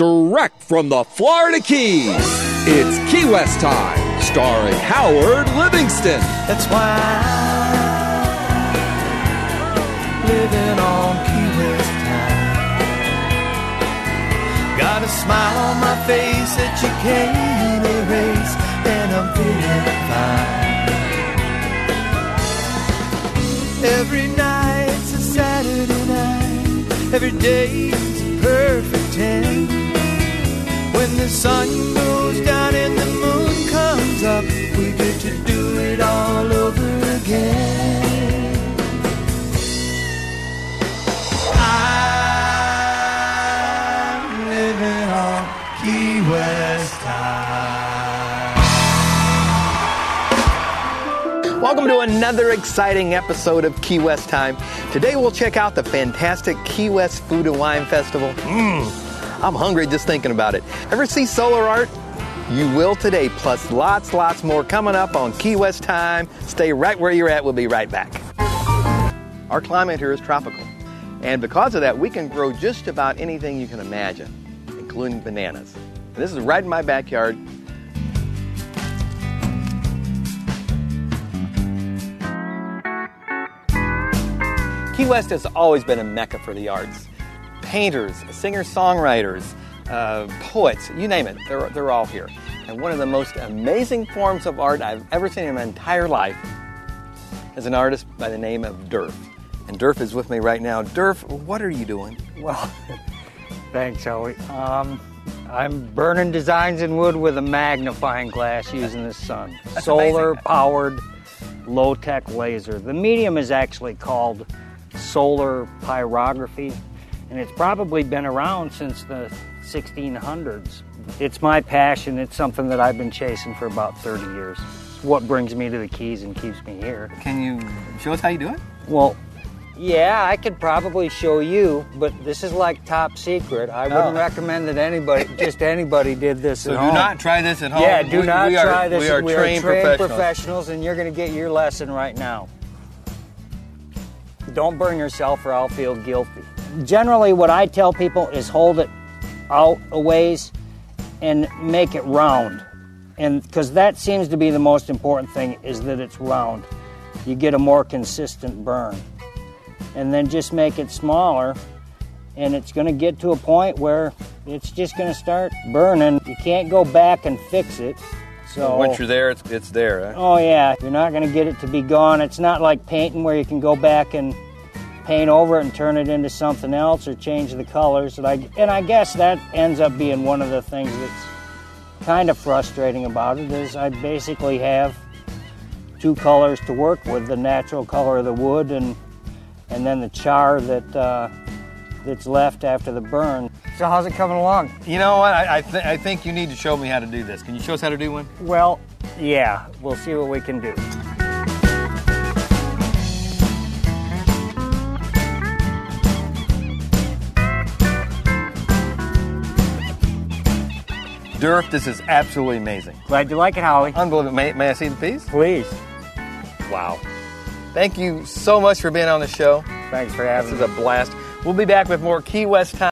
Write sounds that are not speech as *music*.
direct from the Florida Keys. It's Key West time, starring Howard Livingston. That's why I'm living on Key West time. Got a smile on my face that you can't erase, and I'm feeling fine. Every night's a Saturday night, every day's a perfect ten. When the sun goes down and the moon comes up, we get to do it all over again. I'm living on Key West time. Welcome to another exciting episode of Key West Time. Today we'll check out the fantastic Key West Food and Wine Festival. Mmm, I'm hungry just thinking about it. Ever see solar art? You will today, plus lots, lots more coming up on Key West Time. Stay right where you're at. We'll be right back. Our climate here is tropical, and because of that, we can grow just about anything you can imagine, including bananas. And this is right in my backyard. Key West has always been a mecca for the arts. Painters, singer songwriters, uh, poets, you name it, they're, they're all here. And one of the most amazing forms of art I've ever seen in my entire life is an artist by the name of Durf. And Durf is with me right now. Durf, what are you doing? Well, *laughs* thanks, Howie. Um, I'm burning designs in wood with a magnifying glass using the sun. *laughs* That's Solar amazing. powered, low tech laser. The medium is actually called solar pyrography, and it's probably been around since the 1600s. It's my passion, it's something that I've been chasing for about 30 years. It's what brings me to the Keys and keeps me here. Can you show us how you do it? Well, yeah, I could probably show you, but this is like top secret. I wouldn't Oh. recommend that anybody, *laughs* just anybody, did this So at do not try this at home. Yeah, do We- not we are- try this. We are trained, professionals. professionals, and you're going to get your lesson right now. Don't burn yourself, or I'll feel guilty. Generally, what I tell people is hold it out a ways and make it round, and because that seems to be the most important thing is that it's round. You get a more consistent burn, and then just make it smaller, and it's going to get to a point where it's just going to start burning. You can't go back and fix it. So Once you're there, it's, it's there. Huh? Oh yeah, you're not going to get it to be gone. It's not like painting where you can go back and paint over it and turn it into something else or change the colors. And I and I guess that ends up being one of the things that's kind of frustrating about it is I basically have two colors to work with: the natural color of the wood and and then the char that uh, that's left after the burn. So how's it coming along? You know what? I, I, th- I think you need to show me how to do this. Can you show us how to do one? Well, yeah, we'll see what we can do. Durf, this is absolutely amazing. Glad you like it, Howie. Unbelievable. May, may I see the piece? Please. Wow. Thank you so much for being on the show. Thanks for having This having is me. a blast. We'll be back with more Key West time.